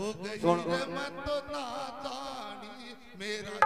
हो गई। रे ना तो नादानी मेरा